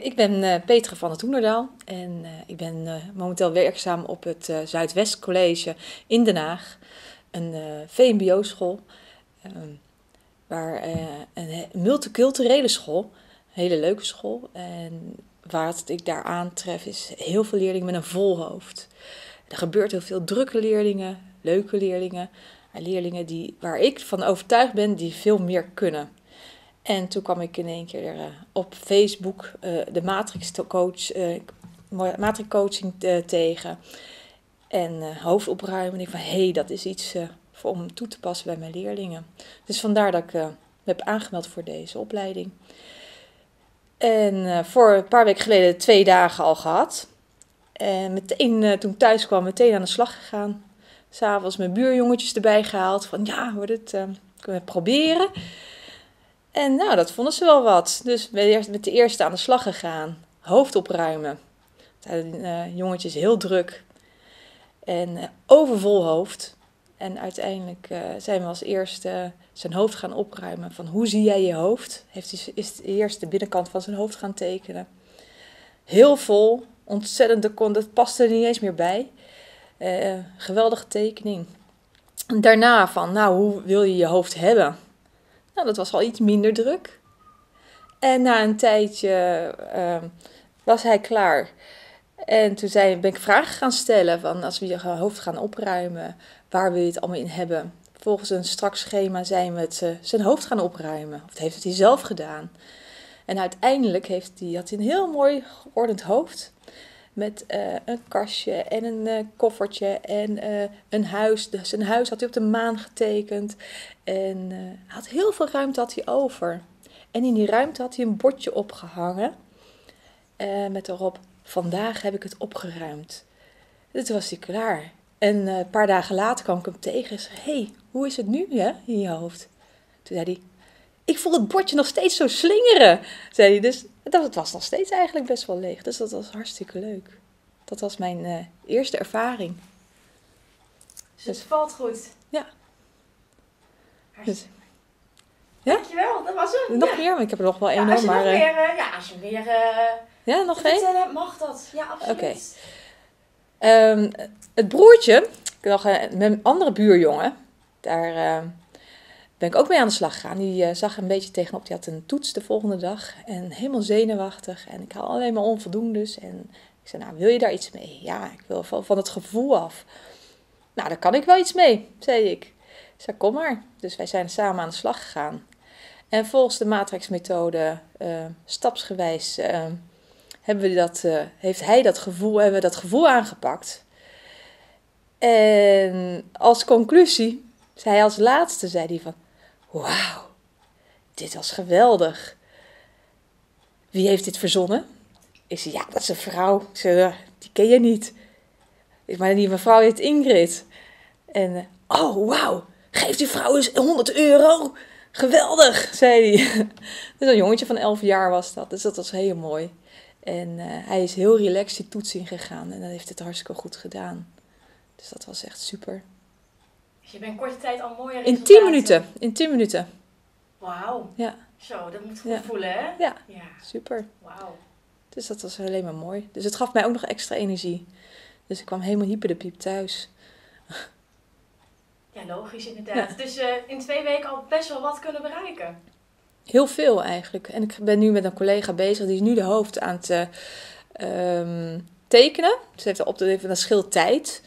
Ik ben uh, Petra van het Hoenderdaal en uh, ik ben uh, momenteel werkzaam op het Zuidwest College in Den Haag, een VMBO-school, ehm, waar een multiculturele school, een hele leuke school. En wat ik daar aantref is heel veel leerlingen met een vol hoofd. Er gebeurt heel veel drukke leerlingen, leuke leerlingen, leerlingen die, waar ik van overtuigd ben die veel meer kunnen. En toen kwam ik in één keer uh, op Facebook uh, de Matrix coach, uh, Matrix coaching tegen. En hoofdopruimen. En ik van, hé, hey, dat is iets voor, om toe te passen bij mijn leerlingen. Dus vandaar dat ik me heb aangemeld voor deze opleiding. En voor een paar weken geleden twee dagen al gehad. En meteen, toen ik thuis kwam, meteen aan de slag gegaan. S'avonds mijn buurjongetjes erbij gehaald. Van, ja, hoor, dit kunnen we proberen. En nou, dat vonden ze wel wat. Dus met de eerste aan de slag gegaan. Hoofd opruimen. Zijn uh, jongetjes heel druk. En uh, overvol hoofd. En uiteindelijk uh, zijn we als eerste zijn hoofd gaan opruimen. Van hoe zie jij je hoofd? Heeft hij is eerst de binnenkant van zijn hoofd gaan tekenen. Heel vol. Ontzettend, dat paste er niet eens meer bij. geweldige tekening. En daarna van, nou, hoe wil je je hoofd hebben? Nou, dat was al iets minder druk. En na een tijdje uh, was hij klaar. En toen zei, ben ik vragen gaan stellen van als we je hoofd gaan opruimen, waar wil je het allemaal in hebben? Volgens een strak schema zijn we het uh, zijn hoofd gaan opruimen. Of heeft het hij zelf gedaan. En uiteindelijk heeft hij, had hij een heel mooi geordend hoofd. Met uh, een kastje en een uh, koffertje en uh, een huis. Dus een huis had hij op de maan getekend. En had heel veel ruimte had hij over. En in die ruimte had hij een bordje opgehangen. met erop, vandaag heb ik het opgeruimd. Toen was hij klaar. En een paar dagen later kwam ik hem tegen en zei, hey, hoe is het nu hè, in je hoofd? Toen zei hij, ik voel het bordje nog steeds zo slingeren, zei hij. Dus dat was nog steeds eigenlijk best wel leeg. Dus dat was hartstikke leuk. Dat was mijn uh, eerste ervaring. Dus het valt goed. Ja. Dus, ja? Dankjewel, dat was het. Nog ja. meer, maar ik heb er nog wel één ja, als je maar, nog meer, uh, ja, als je meer uh, ja, nog één? mag dat. Ja, absoluut. Oké. Okay. Um, het broertje, nog mijn andere buurjongen, daar ben ik ook mee aan de slag gegaan. Die uh, zag een beetje tegenop. Die had een toets de volgende dag. En helemaal zenuwachtig. En ik had alleen maar onvoldoendes. En ik zei, nou, wil je daar iets mee? Ja, ik wil van, het gevoel af. Nou, daar kan ik wel iets mee, zei ik. Ik zei, kom maar. Dus wij zijn samen aan de slag gegaan. En volgens de matrixmethode, uh, stapsgewijs, uh, hebben we dat, heeft hij dat gevoel, hebben we dat gevoel aangepakt. En als conclusie, zei hij als laatste, zei hij van, Wauw, dit was geweldig. Wie heeft dit verzonnen? Ik zei, ja, dat is een vrouw. Ik zei, die ken je niet. Maar die mevrouw heet Ingrid. En, eh, oh, wauw, geef die vrouw eens 100 euro. Geweldig, zei hij. Dus een jongetje van 11 jaar was dat. Dus dat was heel mooi. En uh, hij is heel relaxed die toets ingegaan. En dan heeft het hartstikke goed gedaan. Dus dat was echt super. Dus je bent korte tijd al mooier In 10 minuten. In 10 minuten. Wauw. Ja. Zo, dat moet goed ja. voelen, hè? Ja, ja. super. Wauw. Dus dat was alleen maar mooi. Dus het gaf mij ook nog extra energie. Dus ik kwam helemaal hyper de piep thuis. Ja, logisch inderdaad. Ja. Dus uh, in twee weken al best wel wat kunnen bereiken. Heel veel eigenlijk. En ik ben nu met een collega bezig. Die is nu de hoofd aan het uh, um, tekenen. Ze heeft op de, een schil tijd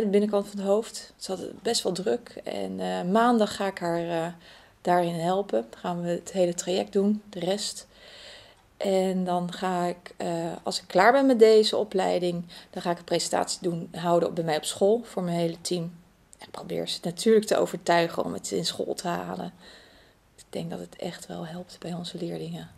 de binnenkant van het hoofd. Ze had best wel druk. En uh, maandag ga ik haar uh, daarin helpen. Dan gaan we het hele traject doen, de rest. En dan ga ik, uh, als ik klaar ben met deze opleiding, dan ga ik een presentatie doen, houden bij mij op school voor mijn hele team. En probeer ze natuurlijk te overtuigen om het in school te halen. Ik denk dat het echt wel helpt bij onze leerlingen.